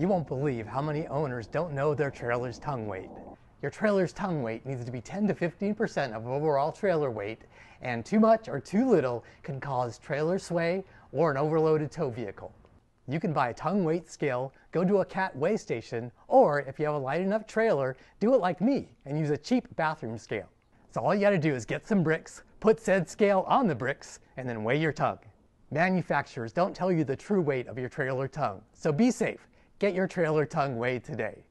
You won't believe how many owners don't know their trailer's tongue weight. Your trailer's tongue weight needs to be 10 to 15% of overall trailer weight, and too much or too little can cause trailer sway or an overloaded tow vehicle. You can buy a tongue weight scale, go to a CAT weigh station, or if you have a light enough trailer, do it like me and use a cheap bathroom scale. So all you gotta do is get some bricks, put said scale on the bricks, and then weigh your tongue. Manufacturers don't tell you the true weight of your trailer tongue, so be safe. Get your trailer tongue weighed today.